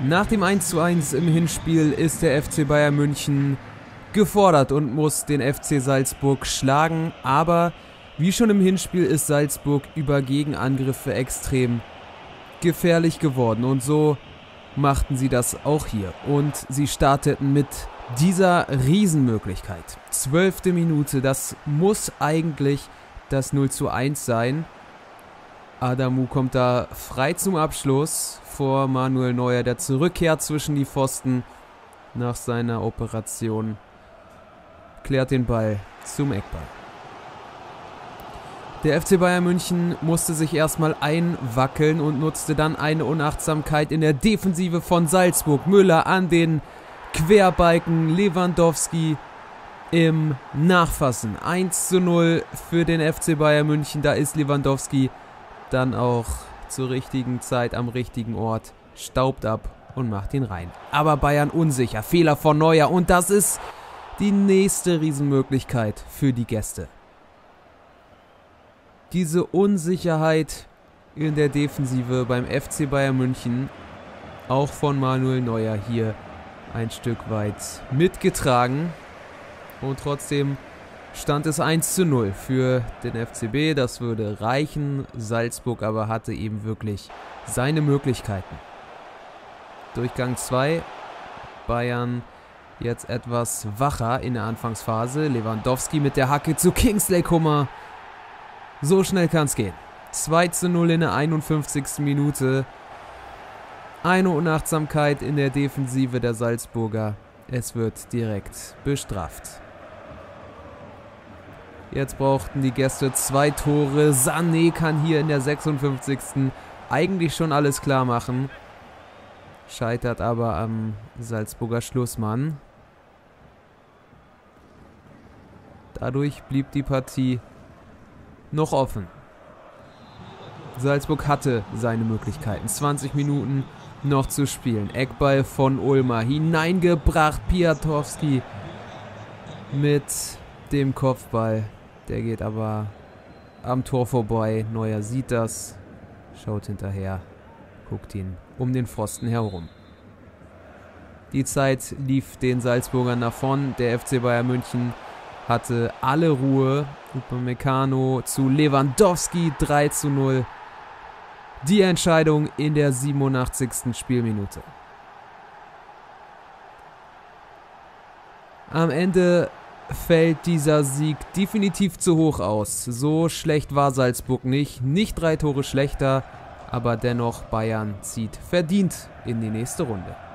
Nach dem 1:1 im Hinspiel ist der FC Bayern München gefordert und muss den FC Salzburg schlagen, aber wie schon im Hinspiel ist Salzburg über Gegenangriffe extrem gefährlich geworden und so machten sie das auch hier und sie starteten mit dieser Riesenmöglichkeit. Zwölfte Minute, das muss eigentlich das 0 zu 1 sein. Adamu kommt da frei zum Abschluss vor Manuel Neuer, der zurückkehrt zwischen die Pfosten nach seiner Operation. Klärt den Ball zum Eckball. Der FC Bayern München musste sich erstmal einwackeln und nutzte dann eine Unachtsamkeit in der Defensive von Salzburg. Müller an den Querbalken, Lewandowski im Nachfassen. 1 zu 0 für den FC Bayern München. Da ist Lewandowski dann auch zur richtigen Zeit am richtigen Ort, staubt ab und macht ihn rein. Aber Bayern unsicher, Fehler von Neuer und das ist die nächste Riesenmöglichkeit für die Gäste. Diese Unsicherheit in der Defensive beim FC Bayern München, auch von Manuel Neuer hier ein Stück weit mitgetragen. Und trotzdem stand es 1 zu 0 für den FCB. Das würde reichen. Salzburg aber hatte eben wirklich seine Möglichkeiten. Durchgang 2. Bayern jetzt etwas wacher in der Anfangsphase. Lewandowski mit der Hacke zu Kingsley Kummer. So schnell kann es gehen. 2 zu 0 in der 51. Minute. Eine Unachtsamkeit in der Defensive der Salzburger. Es wird direkt bestraft. Jetzt brauchten die Gäste zwei Tore. Sané kann hier in der 56. eigentlich schon alles klar machen. Scheitert aber am Salzburger Schlussmann. Dadurch blieb die Partie noch offen. Salzburg hatte seine Möglichkeiten. 20 Minuten noch zu spielen. Eckball von Ulmer hineingebracht. Piatowski mit dem Kopfball der geht aber am Tor vorbei. Neuer sieht das, schaut hinterher, guckt ihn um den Pfosten herum. Die Zeit lief den Salzburgern davon. Der FC Bayern München hatte alle Ruhe. Upamecano zu Lewandowski 3 zu 0. Die Entscheidung in der 87. Spielminute. Am Ende fällt dieser Sieg definitiv zu hoch aus. So schlecht war Salzburg nicht. Nicht drei Tore schlechter, aber dennoch Bayern zieht verdient in die nächste Runde.